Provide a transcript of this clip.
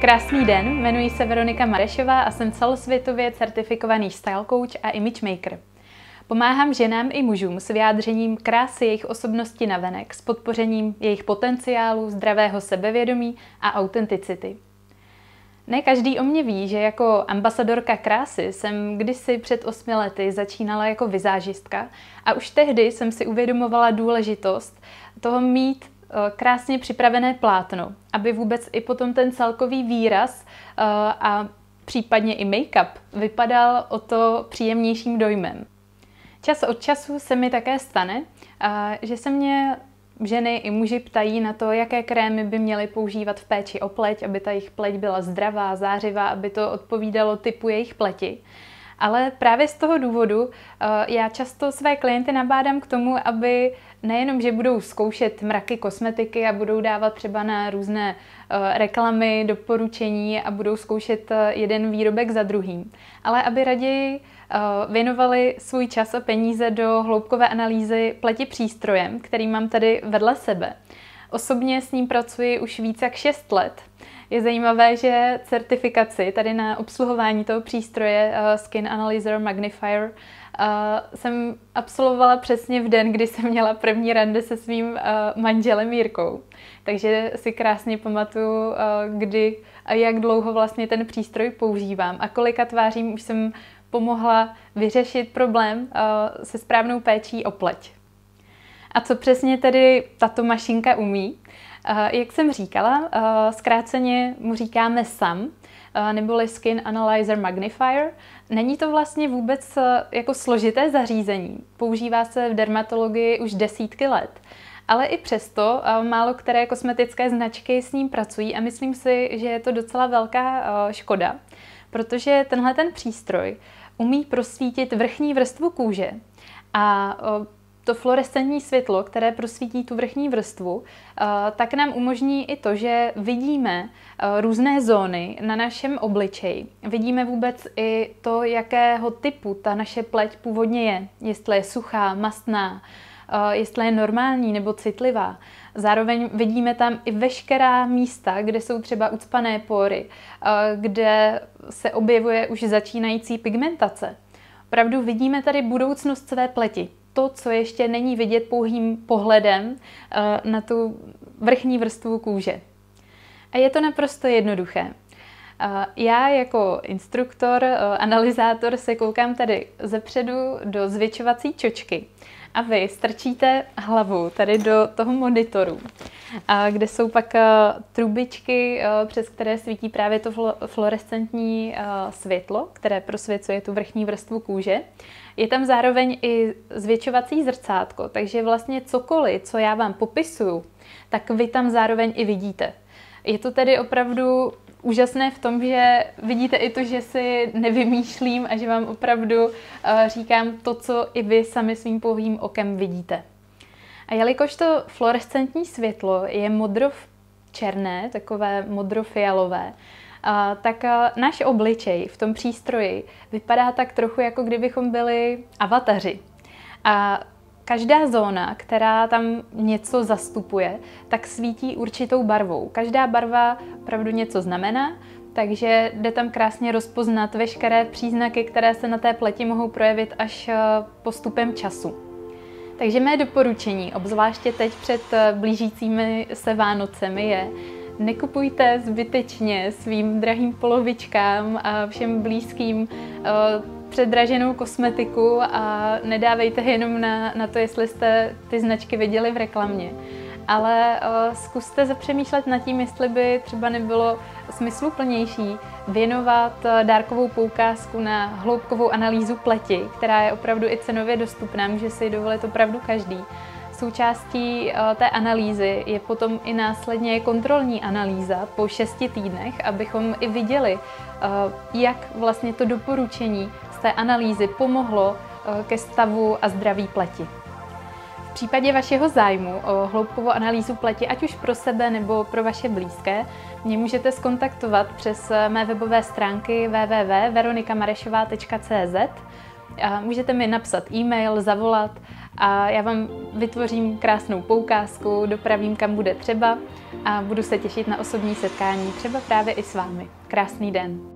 Krásný den, jmenuji se Veronika Marešová a jsem celosvětově certifikovaný style coach a image maker. Pomáhám ženám i mužům s vyjádřením krásy jejich osobnosti navenek, s podpořením jejich potenciálu, zdravého sebevědomí a autenticity. Ne každý o mě ví, že jako ambasadorka krásy jsem kdysi před osmi lety začínala jako vizážistka a už tehdy jsem si uvědomovala důležitost toho mít krásně připravené plátno, aby vůbec i potom ten celkový výraz eh, a případně i make-up vypadal o to příjemnějším dojmem. Čas od času se mi také stane, že se mě ženy i muži ptají na to, jaké krémy by měly používat v péči o pleť, aby ta jejich pleť byla zdravá, zářivá, aby to odpovídalo typu jejich pleti. Ale právě z toho důvodu já často své klienty nabádám k tomu, aby nejenom, že budou zkoušet mraky kosmetiky a budou dávat třeba na různé reklamy, doporučení a budou zkoušet jeden výrobek za druhým, ale aby raději Eh, věnovali svůj čas a peníze do hloubkové analýzy pleti přístrojem, který mám tady vedle sebe. Osobně s ním pracuji už více jak 6 let. Je zajímavé, že certifikaci tady na obsluhování toho přístroje uh, Skin Analyzer Magnifier uh, jsem absolvovala přesně v den, kdy jsem měla první rande se svým uh, manželem Jirkou. Takže si krásně pamatuju, kdy a jak dlouho vlastně ten přístroj používám a kolika tvářím už jsem pomohla vyřešit problém se správnou péčí o pleť. A co přesně tedy tato mašinka umí? Uh, jak jsem říkala, uh, zkráceně mu říkáme SAM, neboli Skin Analyzer Magnifier. Není to vlastně vůbec jako složité zařízení. Používá se v dermatologii už desítky let. Ale i přesto málo které kosmetické značky s ním pracují a myslím si, že je to docela velká škoda, protože tenhle ten přístroj umí prosvítit vrchní vrstvu kůže a to fluorescentní světlo, které prosvítí tu vrchní vrstvu, tak nám umožní i to, že vidíme různé zóny na našem obličeji. Vidíme vůbec i to, jakého typu ta naše pleť původně je. Jestli je suchá, mastná, jestli je normální nebo citlivá. Zároveň vidíme tam i veškerá místa, kde jsou třeba ucpané pory, kde se objevuje už začínající pigmentace. Opravdu vidíme tady budoucnost své pleti. To, co ještě není vidět pouhým pohledem na tu vrchní vrstvu kůže. A je to naprosto jednoduché. Já jako instruktor, analyzátor se koukám tady zepředu do zvětšovací čočky a vy strčíte hlavu tady do toho monitoru, kde jsou pak trubičky, přes které svítí právě to fluorescentní světlo, které prosvěcuje tu vrchní vrstvu kůže. Je tam zároveň i zvětšovací zrcátko, takže vlastně cokoliv, co já vám popisuju, tak vy tam zároveň i vidíte. Je to tedy opravdu úžasné v tom, že vidíte i to, že si nevymýšlím a že vám opravdu uh, říkám to, co i vy sami svým pouhým okem vidíte. A jelikož to fluorescentní světlo je modro-černé, takové modrofialové, uh, tak uh, náš obličej v tom přístroji vypadá tak trochu, jako kdybychom byli avataři. A Každá zóna, která tam něco zastupuje, tak svítí určitou barvou. Každá barva opravdu něco znamená, takže jde tam krásně rozpoznat veškeré příznaky, které se na té pleti mohou projevit až eh, postupem času. Takže mé doporučení, obzvláště teď před eh, blížícími se Vánocemi, je nekupujte zbytečně svým drahým polovičkám a všem blízkým eh, předraženou kosmetiku a nedávejte jenom na, na to, jestli jste ty značky viděli v reklamě. Ale uh, zkuste zapřemýšlet nad tím, jestli by třeba nebylo smysluplnější věnovat uh, dárkovou poukázku na hloubkovou analýzu pleti, která je opravdu i cenově dostupná, může si dovolit opravdu každý. Součástí uh, té analýzy je potom i následně kontrolní analýza po šesti týdnech, abychom i viděli, jak vlastně to doporučení z té analýzy pomohlo eh, ke stavu a zdraví pleti. V případě vašeho zájmu o hloubkovou analýzu pleti, ať už pro sebe nebo pro vaše blízké, mě můžete skontaktovat přes eh, mé webové stránky www.veronicamarešová.cz A můžete mi napsat e-mail, zavolat a já vám vytvořím krásnou poukázku, dopravím kam bude třeba a budu se těšit na osobní setkání, třeba právě i s vámi. Krásný den.